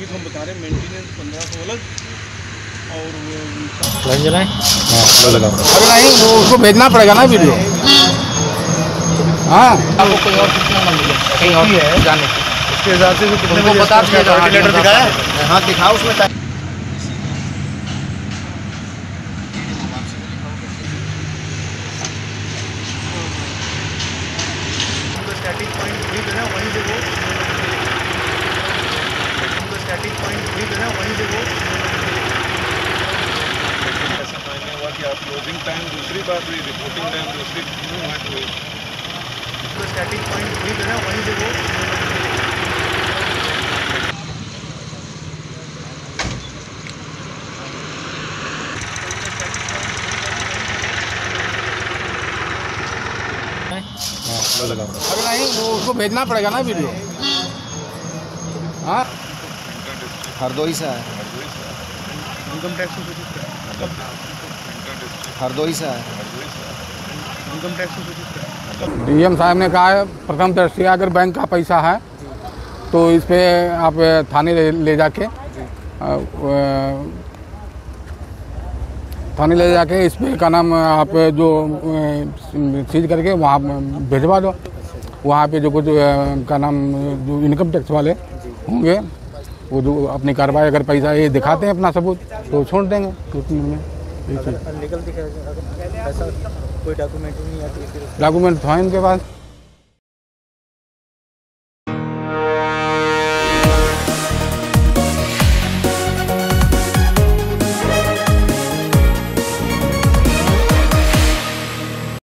जैसे हम बता रहे हैं मेंटेनेंस पंद्रह सौ अलग। और जलाएँ। हाँ अरे नहीं वो उसको भेजना पड़ेगा ना वीडियो। हाँ। आपको कोई और सूचना ना मिले कहीं और जाने। उसके हिसाब से कितने बजे बता लेटर दिखाया हाँ? दिखाओ उसमें स्टैटिक पॉइंट वही देना वहीं से वो स्टैटिक पॉइंट ऐसा मायने हुआ कि आप क्लोजिंग टाइम दूसरी बात हुई रिपोर्टिंग टाइम दूसरी हुई स्टैटिक पॉइंट वही वो हाँ अरे नहीं वो उसको भेजना पड़ेगा ना वीडियो। हाँ। हरदोई से है इनकम टैक्स हरदोई से है इनकम टैक्स डीएम साहब ने कहा है प्रथम दृष्टि अगर बैंक का पैसा है तो इस पर आप थाने ले, ले जाके थाने ले जाके इस पर का नाम आप जो सीज करके वहाँ भिजवा दो। वहाँ पे जो कुछ का नाम जो इनकम टैक्स वाले होंगे वो जो अपनी कार्रवाई अगर पैसा ये दिखाते हैं अपना सबूत तो छोड़ देंगे। ऐसा कोई डॉक्यूमेंट तो है तो इनके पास।